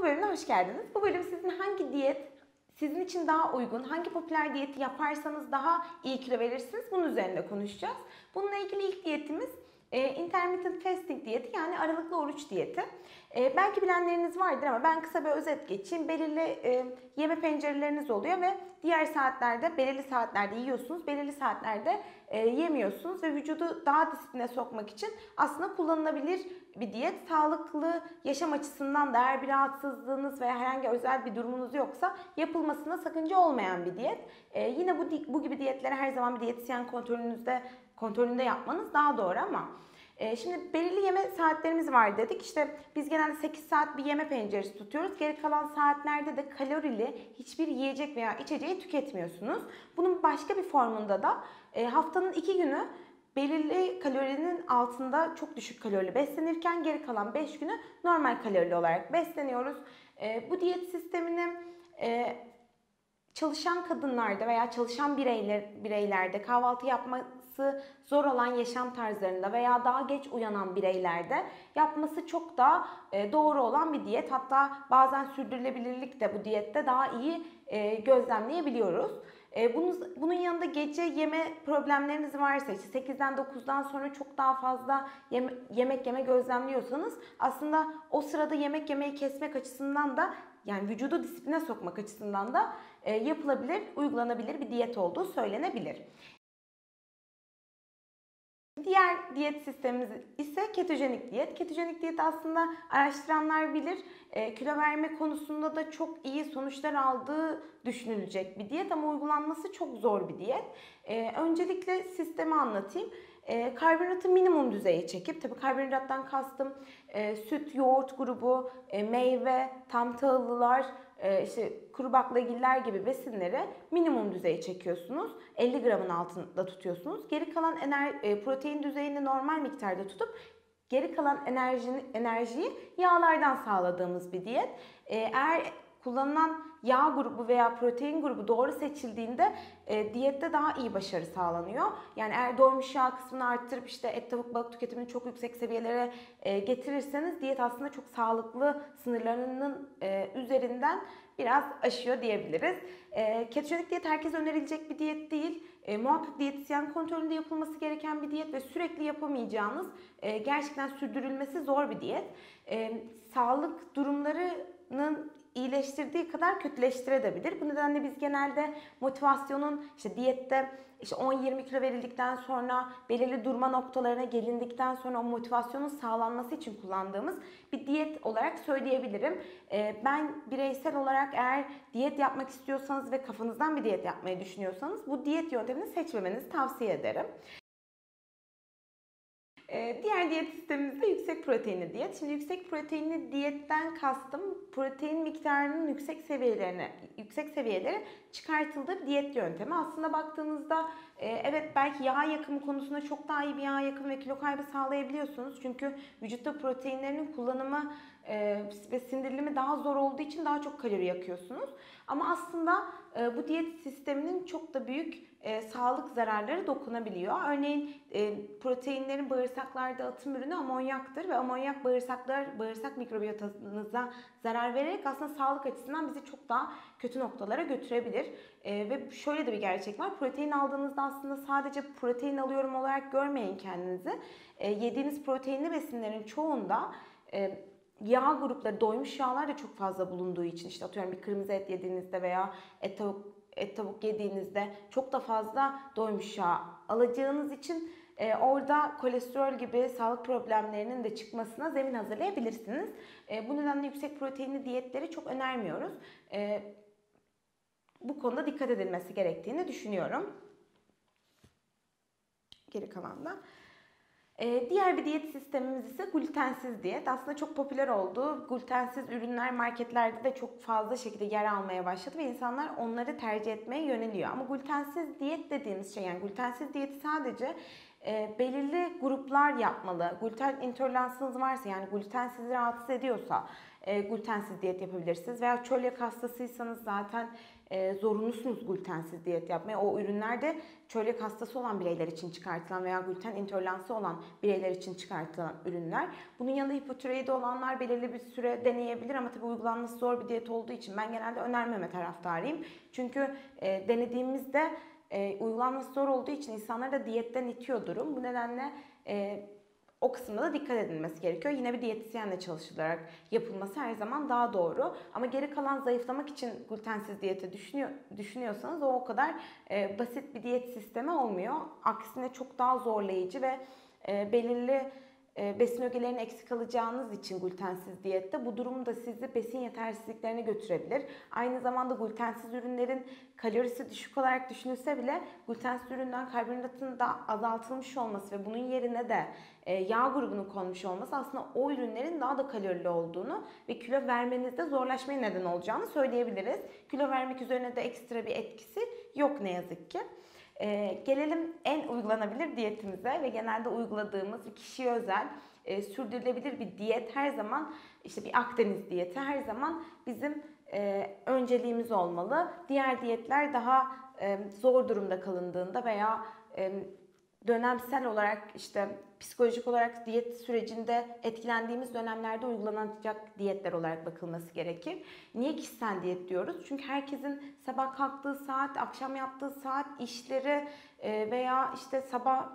bu bölümüne hoş geldiniz. Bu bölüm sizin hangi diyet sizin için daha uygun, hangi popüler diyeti yaparsanız daha iyi kilo verirsiniz bunun üzerinde konuşacağız. Bununla ilgili ilk diyetimiz e, intermittent fasting diyeti yani aralıklı oruç diyeti. E, belki bilenleriniz vardır ama ben kısa bir özet geçeyim. Belirli e, yeme pencereleriniz oluyor ve diğer saatlerde belirli saatlerde yiyorsunuz, belirli saatlerde e, yemiyorsunuz ve vücudu daha disipline sokmak için aslında kullanılabilir bir diyet. Sağlıklı yaşam açısından da eğer bir rahatsızlığınız veya herhangi özel bir durumunuz yoksa yapılmasına sakınca olmayan bir diyet. E, yine bu bu gibi diyetleri her zaman bir diyetisyen kontrolünüzde kontrolünde yapmanız daha doğru ama e, Şimdi belirli yeme saatlerimiz var dedik. İşte biz genelde 8 saat bir yeme penceresi tutuyoruz. Geri kalan saatlerde de kalorili hiçbir yiyecek veya içeceği tüketmiyorsunuz. Bunun başka bir formunda da e, haftanın 2 günü belirli kalorinin altında çok düşük kalorili beslenirken geri kalan 5 günü normal kalorili olarak besleniyoruz. E, bu diyet sistemini çalışan kadınlarda veya çalışan bireyler, bireylerde kahvaltı yapması zor olan yaşam tarzlarında veya daha geç uyanan bireylerde yapması çok daha e, doğru olan bir diyet. Hatta bazen sürdürülebilirlik de bu diyette daha iyi e, gözlemleyebiliyoruz. E, bunun, bunun yanında gece yeme problemleriniz varsa işte 8'den 9'dan sonra çok daha fazla yeme, yemek yeme gözlemliyorsanız aslında o sırada yemek yemeyi kesmek açısından da yani vücudu disipline sokmak açısından da e, yapılabilir, uygulanabilir bir diyet olduğu söylenebilir. Diğer diyet sistemimiz ise ketojenik diyet. Ketojenik diyet aslında araştıranlar bilir e, kilo verme konusunda da çok iyi sonuçlar aldığı düşünülecek bir diyet ama uygulanması çok zor bir diyet. E, öncelikle sistemi anlatayım. E, karbonhidratı minimum düzeye çekip, tabi karbonhidrattan kastım e, süt, yoğurt grubu, e, meyve, tam tahıllılar, işte kuru baklagiller gibi besinleri minimum düzeye çekiyorsunuz. 50 gramın altında tutuyorsunuz. Geri kalan ener, e, protein düzeyini normal miktarda tutup geri kalan enerjini, enerjiyi yağlardan sağladığımız bir diyet. E, eğer kullanılan yağ grubu veya protein grubu doğru seçildiğinde e, diyette daha iyi başarı sağlanıyor. Yani eğer doymuş yağ kısmını arttırıp işte et tavuk balık tüketimini çok yüksek seviyelere e, getirirseniz diyet aslında çok sağlıklı sınırlarının e, üzerinden biraz aşıyor diyebiliriz. E, ketojenik diyet herkese önerilecek bir diyet değil. E, muhakkak diyetisyen kontrolünde yapılması gereken bir diyet ve sürekli yapamayacağınız e, gerçekten sürdürülmesi zor bir diyet. E, sağlık durumlarının iyileştirdiği kadar kötüleştirebilir. Bu nedenle biz genelde motivasyonun işte diyette işte 10-20 kilo verildikten sonra belirli durma noktalarına gelindikten sonra o motivasyonun sağlanması için kullandığımız bir diyet olarak söyleyebilirim. Ee, ben bireysel olarak eğer diyet yapmak istiyorsanız ve kafanızdan bir diyet yapmayı düşünüyorsanız bu diyet yöntemini seçmemenizi tavsiye ederim. Ee, diğer diyet sistemimiz de yüksek proteinli diyet. Şimdi yüksek proteinli diyetten kastım protein miktarının yüksek seviyelerine, yüksek seviyelere çıkartıldığı diyet yöntemi. Aslında baktığınızda e, evet belki yağ yakımı konusunda çok daha iyi bir yağ yakımı ve kilo kaybı sağlayabiliyorsunuz. Çünkü vücutta proteinlerin kullanımı e, ve sindirilimi daha zor olduğu için daha çok kalori yakıyorsunuz. Ama aslında e, bu diyet sisteminin çok da büyük e, sağlık zararları dokunabiliyor. Örneğin e, proteinlerin bağırsaklarda atım ürünü amonyaktır ve amonyak bağırsaklar bağırsak mikrobiyotanıza zarar vererek aslında sağlık açısından bizi çok daha kötü noktalara götürebilir. E, ve şöyle de bir gerçek var. Protein aldığınızda aslında sadece protein alıyorum olarak görmeyin kendinizi. E, yediğiniz proteinli besinlerin çoğunda e, yağ grupları, doymuş yağlar da çok fazla bulunduğu için işte atıyorum bir kırmızı et yediğinizde veya et tavuk et tavuk yediğinizde çok da fazla doymuş yağ alacağınız için e, orada kolesterol gibi sağlık problemlerinin de çıkmasına zemin hazırlayabilirsiniz. E, bu nedenle yüksek proteinli diyetleri çok önermiyoruz. E, bu konuda dikkat edilmesi gerektiğini düşünüyorum. Geri kalan da. Ee, diğer bir diyet sistemimiz ise glutensiz diyet. Aslında çok popüler oldu. Glutensiz ürünler marketlerde de çok fazla şekilde yer almaya başladı ve insanlar onları tercih etmeye yöneliyor. Ama glutensiz diyet dediğimiz şey yani glutensiz diyeti sadece e, belirli gruplar yapmalı. Gluten intoleransınız varsa yani gluten sizi rahatsız ediyorsa e, glutensiz diyet yapabilirsiniz. Veya çölyak hastasıysanız zaten e, zorunlusunuz glutensiz diyet yapmaya. O ürünler de çölyak hastası olan bireyler için çıkartılan veya gluten intoleransı olan bireyler için çıkartılan ürünler. Bunun yanında hipotiroidi olanlar belirli bir süre deneyebilir ama tabii uygulanması zor bir diyet olduğu için ben genelde önermeme taraftarıyım. Çünkü e, denediğimizde e, uygulanması zor olduğu için insanları da diyetten itiyor durum. Bu nedenle e, o kısımda da dikkat edilmesi gerekiyor. Yine bir diyetisyenle çalışılarak yapılması her zaman daha doğru. Ama geri kalan zayıflamak için glutensiz diyeti düşünüyor, düşünüyorsanız o o kadar e, basit bir diyet sistemi olmuyor. Aksine çok daha zorlayıcı ve e, belirli besin ögelerini eksik alacağınız için glutensiz diyette bu durum da sizi besin yetersizliklerine götürebilir. Aynı zamanda glutensiz ürünlerin kalorisi düşük olarak düşünülse bile glutensiz üründen karbonhidratın da azaltılmış olması ve bunun yerine de e, yağ grubunun konmuş olması aslında o ürünlerin daha da kalorili olduğunu ve kilo vermenizde zorlaşmaya neden olacağını söyleyebiliriz. Kilo vermek üzerine de ekstra bir etkisi yok ne yazık ki. Ee, gelelim en uygulanabilir diyetimize ve genelde uyguladığımız bir kişiye özel e, sürdürülebilir bir diyet her zaman işte bir Akdeniz diyeti her zaman bizim e, önceliğimiz olmalı. Diğer diyetler daha e, zor durumda kalındığında veya e, dönemsel olarak işte psikolojik olarak diyet sürecinde etkilendiğimiz dönemlerde uygulanacak diyetler olarak bakılması gerekir. Niye kişisel diyet diyoruz? Çünkü herkesin sabah kalktığı saat, akşam yattığı saat, işleri e, veya işte sabah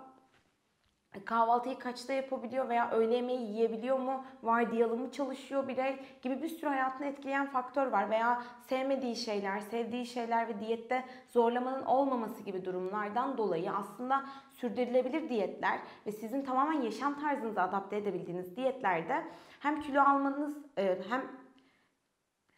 kahvaltıyı kaçta yapabiliyor veya öğle yemeği yiyebiliyor mu, vardiyalı mı çalışıyor birey gibi bir sürü hayatını etkileyen faktör var. Veya sevmediği şeyler, sevdiği şeyler ve diyette zorlamanın olmaması gibi durumlardan dolayı aslında sürdürülebilir diyetler ve sizin tamamen yaşam tarzınızı adapte edebildiğiniz diyetlerde hem kilo almanız e, hem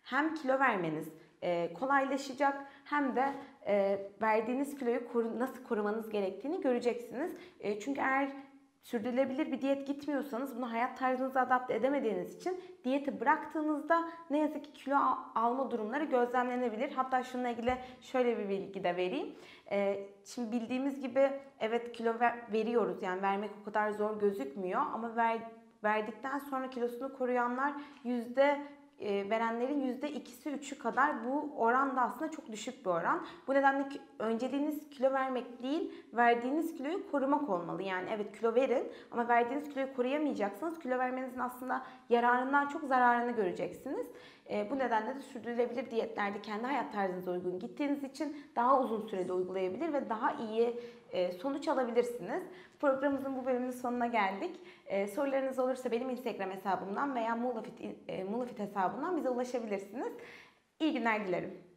hem kilo vermeniz e, kolaylaşacak hem de e, verdiğiniz kiloyu koru, nasıl korumanız gerektiğini göreceksiniz. E, çünkü eğer sürdürülebilir bir diyet gitmiyorsanız bunu hayat tarzınıza adapte edemediğiniz için diyeti bıraktığınızda ne yazık ki kilo alma durumları gözlemlenebilir. Hatta şununla ilgili şöyle bir bilgi de vereyim. Ee, şimdi bildiğimiz gibi evet kilo ver, veriyoruz yani vermek o kadar zor gözükmüyor ama ver, verdikten sonra kilosunu koruyanlar yüzde verenlerin yüzde ikisi üçü kadar bu oran da aslında çok düşük bir oran. Bu nedenle önceliğiniz kilo vermek değil, verdiğiniz kiloyu korumak olmalı. Yani evet kilo verin ama verdiğiniz kiloyu koruyamayacaksınız. Kilo vermenizin aslında yararından çok zararını göreceksiniz. E, bu nedenle de sürdürülebilir diyetlerde kendi hayat tarzınıza uygun gittiğiniz için daha uzun sürede uygulayabilir ve daha iyi e, sonuç alabilirsiniz. Programımızın bu bölümünün sonuna geldik. E, sorularınız olursa benim Instagram hesabımdan veya Mulafit, e, Mulafit hesabından bize ulaşabilirsiniz. İyi günler dilerim.